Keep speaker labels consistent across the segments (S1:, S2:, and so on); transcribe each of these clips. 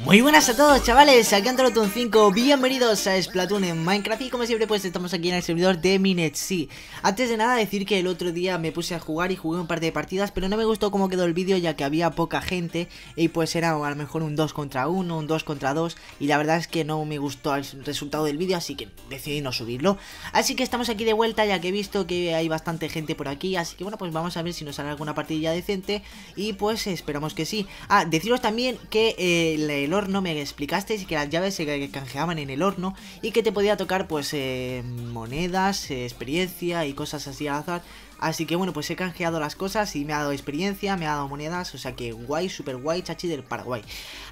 S1: Muy buenas a todos chavales, aquí Antrotun 5, bienvenidos a Splatoon en Minecraft. Y como siempre pues estamos aquí en el servidor de Minetsy Antes de nada decir que el otro día me puse a jugar y jugué un par de partidas pero no me gustó cómo quedó el vídeo ya que había poca gente. Y pues era a lo mejor un 2 contra 1, un 2 contra 2 y la verdad es que no me gustó el resultado del vídeo así que decidí no subirlo. Así que estamos aquí de vuelta ya que he visto que hay bastante gente por aquí. Así que bueno pues vamos a ver si nos sale alguna partida decente. Y pues esperamos que sí. Ah, deciros también que eh, el horno me explicasteis que las llaves se canjeaban en el horno y que te podía tocar pues eh, monedas, eh, experiencia y cosas así al azar. Así que bueno, pues he canjeado las cosas y me ha dado experiencia, me ha dado monedas, o sea que guay, super guay, chachi del Paraguay.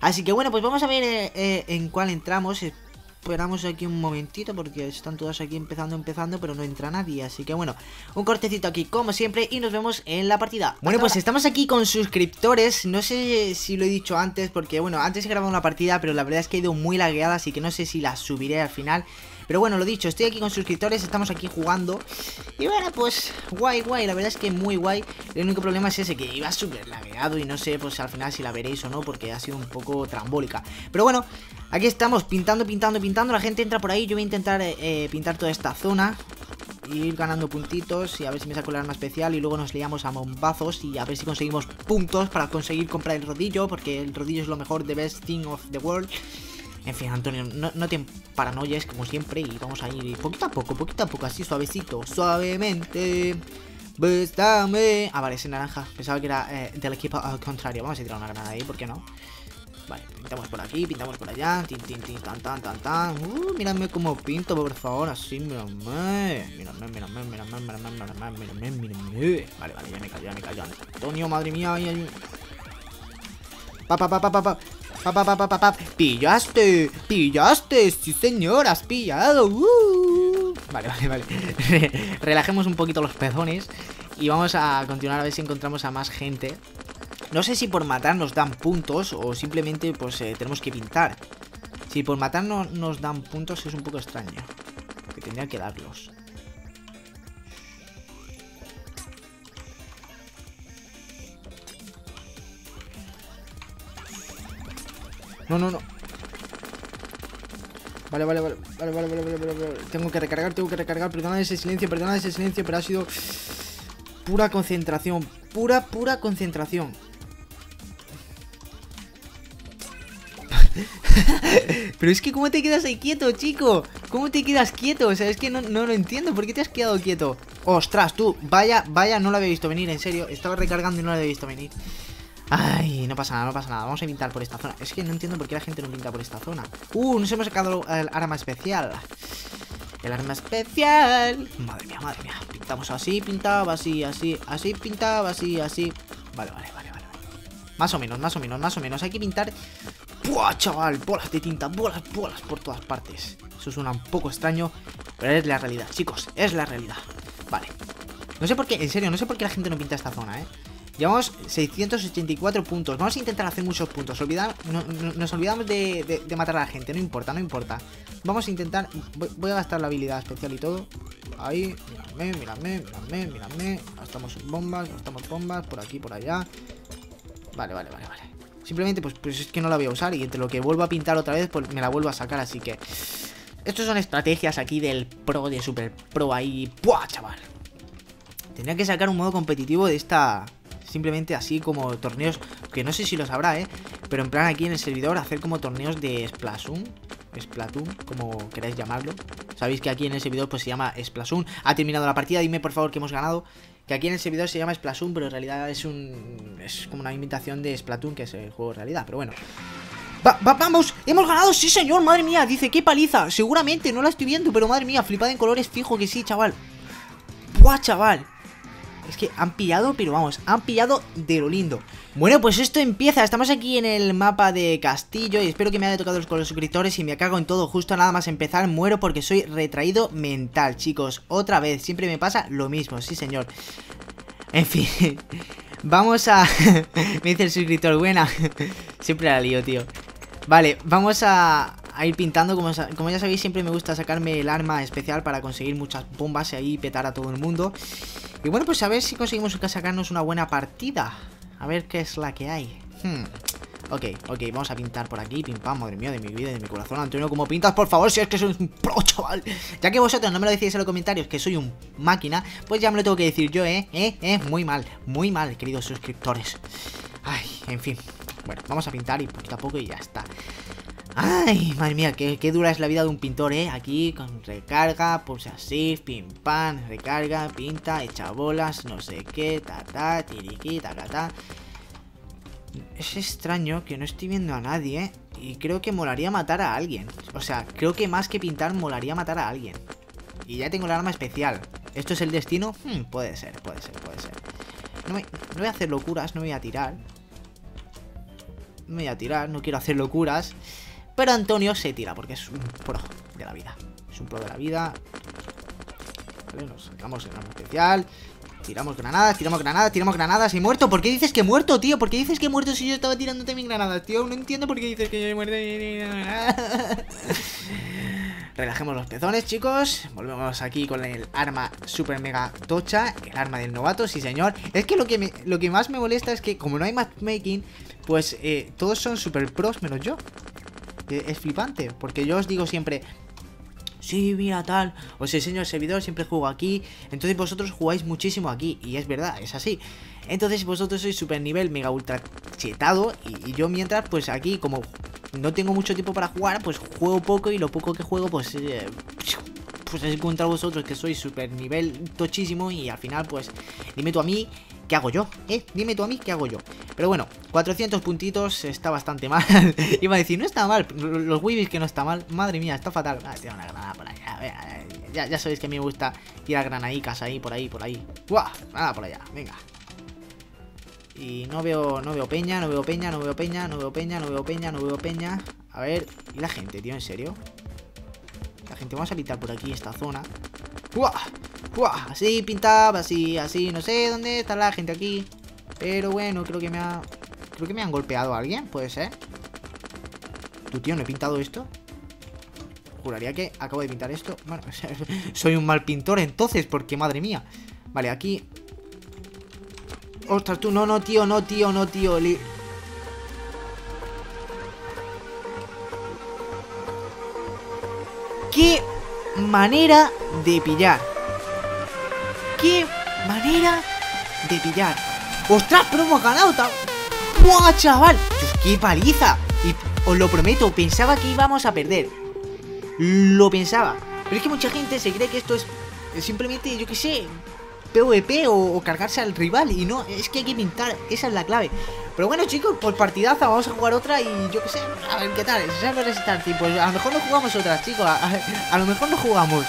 S1: Así que bueno, pues vamos a ver eh, en cuál entramos esperamos aquí un momentito porque están todos aquí empezando, empezando, pero no entra nadie. Así que bueno, un cortecito aquí como siempre y nos vemos en la partida. Bueno, pues estamos aquí con suscriptores. No sé si lo he dicho antes porque, bueno, antes he grabado una partida, pero la verdad es que ha ido muy lagueada, así que no sé si la subiré al final. Pero bueno, lo dicho, estoy aquí con suscriptores, estamos aquí jugando. Y bueno, pues guay, guay, la verdad es que muy guay. El único problema es ese, que iba súper lagueado Y no sé, pues al final si la veréis o no Porque ha sido un poco trambólica. Pero bueno, aquí estamos, pintando, pintando, pintando La gente entra por ahí, yo voy a intentar eh, eh, pintar toda esta zona ir ganando puntitos y a ver si me saco el arma especial y luego nos liamos a bombazos y a ver si conseguimos puntos para conseguir comprar el rodillo porque el rodillo es lo mejor de best thing of the world en fin, Antonio, no, no te paranoias como siempre y vamos a ir poquito a poco, poquito a poco, así suavecito, suavemente. Bésame. Ah, vale, ese naranja. Pensaba que era eh, del equipo al contrario. Vamos a tirar una granada ahí, ¿por qué no? Vale, pintamos por aquí, pintamos por allá. Tin, tin, tin, tan, tan, tan, tan. Uh, mírame cómo pinto, por favor. Así, mírame. Mírame, mírame, mírame, mírame, mírame, mírame, mírame. Vale, vale, ya me callo, ya me callo. Antonio, madre mía. Ay. Pa, pa, pa, pa, pa, pa. Pa, pa, pa, pa, pa, Pillaste, pillaste, sí señor, has pillado. Uh. Vale, vale, vale. Relajemos un poquito los pezones y vamos a continuar a ver si encontramos a más gente. No sé si por matar nos dan puntos o simplemente pues eh, tenemos que pintar. Si por matar no nos dan puntos es un poco extraño. Que tendría que darlos. No, no, no. Vale, vale, vale, vale, vale, vale, vale, vale. Tengo que recargar, tengo que recargar. Perdona ese silencio, perdona ese silencio, pero ha sido pura concentración. Pura, pura concentración. pero es que ¿cómo te quedas ahí quieto, chico? ¿Cómo te quedas quieto? O sea, es que no, no lo entiendo. ¿Por qué te has quedado quieto? Ostras, tú, vaya, vaya, no lo había visto venir, en serio. Estaba recargando y no lo había visto venir. Ay, no pasa nada, no pasa nada. Vamos a pintar por esta zona. Es que no entiendo por qué la gente no pinta por esta zona. Uh, nos hemos sacado el arma especial. El arma especial. Madre mía, madre mía. Pintamos así, pintaba así, así, así, pintaba así, así. Vale, vale, vale, vale. Más o menos, más o menos, más o menos. Hay que pintar. ¡Buah, chaval! Bolas de tinta, bolas, bolas por todas partes. Eso suena un poco extraño, pero es la realidad, chicos. Es la realidad. Vale. No sé por qué, en serio, no sé por qué la gente no pinta esta zona, ¿eh? Llevamos 684 puntos. Vamos a intentar hacer muchos puntos. nos olvidamos de, matar a la gente. No importa, no importa. Vamos a intentar... Voy, a gastar la habilidad especial y todo. Ahí, mírame, mírame, mírame, mírame. Gastamos bombas, gastamos bombas. Por aquí, por allá. Vale, vale, vale, vale. Simplemente, pues, pues es que no la voy a usar. Y entre lo que vuelvo a pintar otra vez, pues me la vuelvo a sacar. Así que... Estos son estrategias aquí del pro, de super pro ahí. ¡Buah, chaval! Tendría que sacar un modo competitivo de esta simplemente así como torneos, que no sé si lo sabrá, ¿eh? Pero en plan aquí en el servidor hacer como torneos de Splatoon, Splatoon, como queráis llamarlo. Sabéis que aquí en el servidor pues se llama Splatoon. Ha terminado la partida, dime por favor que hemos ganado. Que aquí en el servidor se llama Splatoon, pero en realidad es un es como una invitación de Splatoon, que es el juego de realidad, pero bueno. Va, vamos, hemos ganado, sí señor, madre mía, dice, qué paliza Seguramente, no la estoy viendo, pero madre mía, flipada en colores, fijo que sí, chaval Buah, chaval es que han pillado, pero vamos, han pillado de lo lindo. Bueno, pues esto empieza, estamos aquí en el mapa de Castillo Y espero que me haya tocado con los suscriptores y me cago en todo. Justo nada más empezar, muero porque soy retraído mental, chicos. Otra vez, siempre me pasa lo mismo, sí señor. En fin Vamos a... me dice el suscriptor, buena. Siempre la lío, tío. Vale, vamos a, ir pintando. Como, como, ya sabéis siempre me gusta sacarme el arma especial para conseguir muchas bombas y ahí petar a todo el mundo y bueno, pues a ver si conseguimos sacarnos una buena partida. A ver qué es la que hay. Hmm. Ok, ok, vamos a pintar por aquí, pim pam, madre mía, de mi vida, de mi corazón Antonio, ¿cómo pintas? Por favor, si es que soy un pro, chaval Ya que vosotros no me lo decís en los comentarios que soy un máquina Pues ya me lo tengo que decir yo, eh, eh, eh, muy mal, muy mal, queridos suscriptores Ay, en fin Bueno, vamos a pintar y poquito a poco y ya está Ay, madre mía, qué, dura es la vida de un pintor, ¿eh? Aquí con recarga, pues así, pim pam, recarga, pinta, echa bolas, no sé qué, ta ta, tiriqui, ta ta. Es extraño que no estoy viendo a nadie. Y creo que molaría matar a alguien. O sea, creo que más que pintar molaría matar a alguien. Y ya tengo el arma especial. ¿Esto es el destino? Hmm, puede ser, puede ser, puede ser. No, no voy a hacer locuras, no voy a tirar. No voy a tirar, no quiero hacer locuras. Pero Antonio se tira porque es un pro de la vida. Es un pro de la vida. Vale, nos sacamos el arma especial. Tiramos granadas, tiramos granadas, tiramos granadas y muerto. ¿Por qué dices que he muerto, tío? ¿Por qué dices que he muerto si yo estaba tirando también granadas, tío? No entiendo por qué dices que yo he muerto. Relajemos los pezones, chicos. Volvemos aquí con el arma super mega tocha. El arma del novato, sí señor. Es que lo que, lo que más me molesta es que como no hay matchmaking, pues eh, todos son super pros menos yo es flipante, porque yo os digo siempre, sí, mira tal, os enseño el servidor, siempre juego aquí, entonces vosotros jugáis muchísimo aquí, y es verdad, es así. Entonces vosotros sois super nivel, mega ultra chetado, y, yo mientras, pues aquí, como no tengo mucho tiempo para jugar, pues juego poco, y lo poco que juego, pues... Eh, pues es contra vosotros que sois super nivel tochísimo y al final pues dime tú a mí ¿Qué hago yo? ¿Eh? Dime tú a mí, ¿qué hago yo? Pero bueno, 400 puntitos está bastante mal. Iba a decir, no está mal. Los Weebies que no está mal. Madre mía, está fatal. Ah, granada por allá. Ya, ya sabéis que a mí me gusta tirar granadicas ahí, por ahí, por ahí. ¡Buah! Nada por allá, venga. Y no veo, no veo peña, no veo peña, no veo peña, no veo peña, no veo peña, no veo peña. A ver, ¿y la gente, tío? ¿En serio? La gente, vamos a pintar por aquí esta zona. Así pintaba, así, así. No sé dónde está la gente aquí. Pero bueno, creo que me ha... Creo que me han golpeado a alguien, puede ser. ¿Tu tío, no he pintado esto? Juraría que acabo de pintar esto. Bueno, soy un mal pintor entonces, porque madre mía. Vale, aquí... Ostras, tú, no, no, tío, no, tío, no, tío. ¿Qué manera de pillar? Qué manera de pillar. ¡Ostras! Pero hemos ganado. ¡Buah, chaval! ¡Qué paliza! Y os lo prometo, pensaba que íbamos a perder. Lo pensaba. Pero es que mucha gente se cree que esto es simplemente, yo qué sé, PvP o, cargarse al rival. Y no, es que hay que pintar. Esa es la clave. Pero bueno, chicos, pues partidaza. Vamos a jugar otra y yo qué sé, a ver qué tal. Si sabes resistar, pues a lo mejor no jugamos otra, chicos. a lo mejor no jugamos.